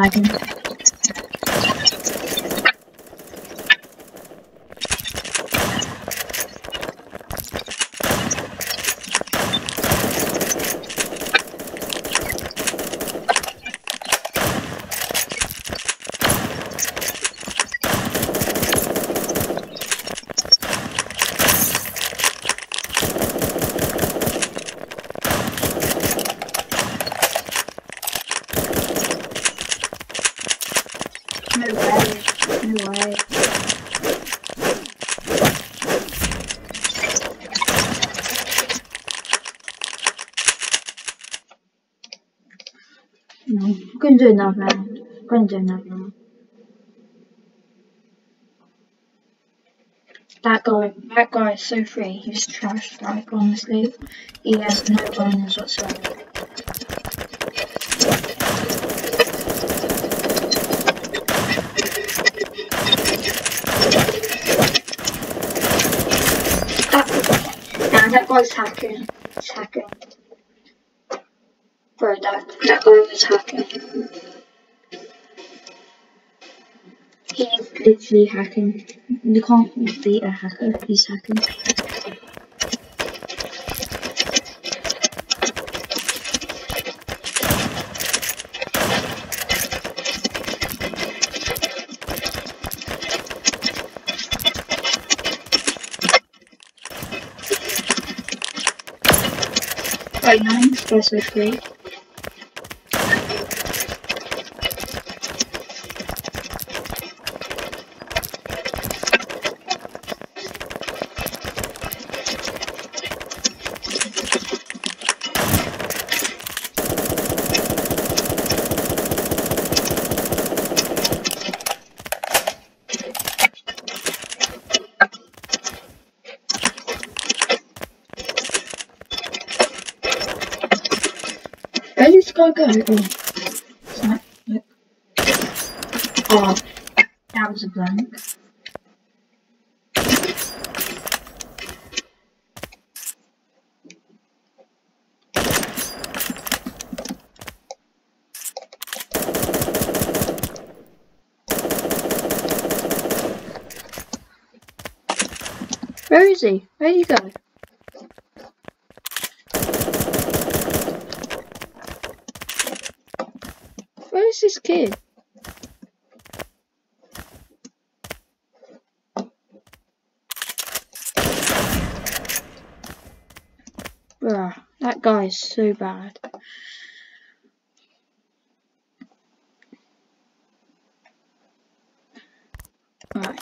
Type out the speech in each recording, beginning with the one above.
lagging. No way. No I'm do round. I'm gonna do another round. That guy, that guy is so free. He's trash. Like honestly, he has no bonus whatsoever. That, guy's hacking. He's hacking. Bro, that, that guy was hacking. He's literally hacking. You can't beat a hacker. He's hacking. Right now, versus three. Did this guy go? Oh. Look. Oh, that was a blank. Where is he? Where did he go? Is this kid? Bruh, that guy is so bad. Right.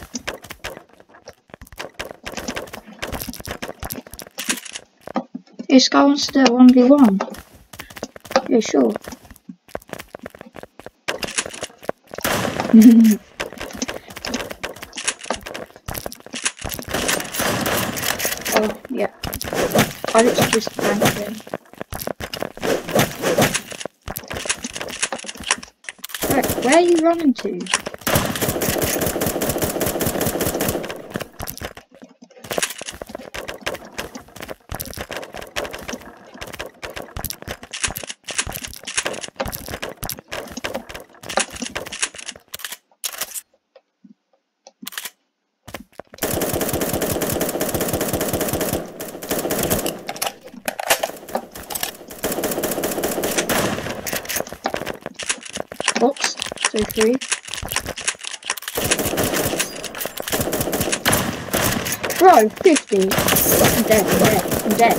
This guy wants to do 1v1. Yeah, sure. Oh, yeah. I literally just. Right, where are you running to? So three. Bro, 50. I'm dead, I'm dead, I'm dead.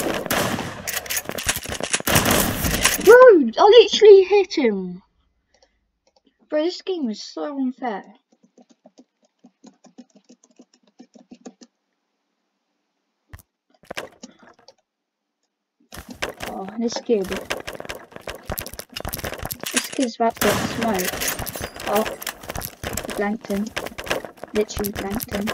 Bro, I literally hit him. Bro, this game is so unfair. Oh, this kid. Kid's about to get smoked. Oh, I blanked. Literally him.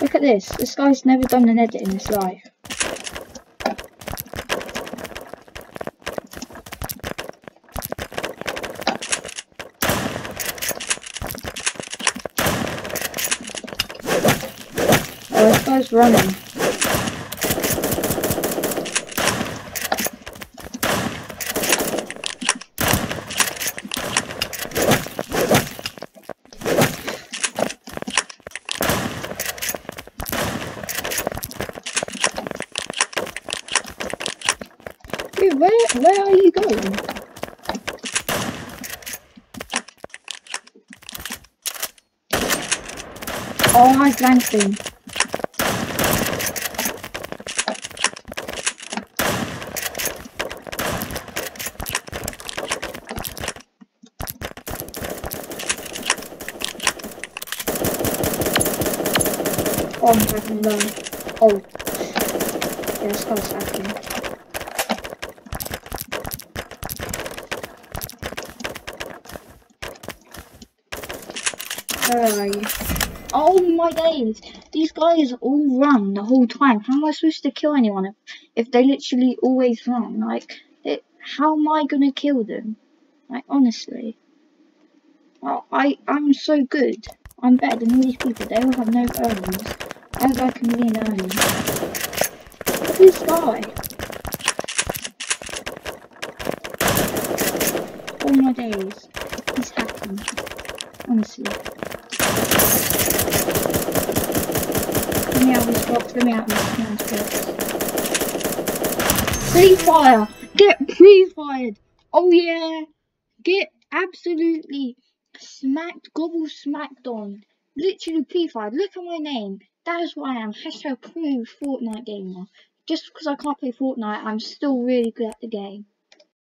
Look at this. This guy's never done an edit in his life. Oh, running. Where, are you going? Oh, I blanked him. Oh, I'm fucking low. Oh. Yeah, let's go second. Oh my days! These guys all run the whole time. How am I supposed to kill anyone if, if they literally always run? Like, it, how am I gonna kill them? Like, honestly. Well, I, I'm so good. I'm better than all these people. They all have no earnings. I have like a million at this guy. All my days. He's hacking. Honestly. This box. Let me out of this man's box. Free fire. Get pre-fired. Oh yeah. Get absolutely smacked, gobble smacked on. Literally pre-fired. Look at my name. That is what I am. Hashtag pro Fortnite gamer. Just because I can't play Fortnite, I'm still really good at the game.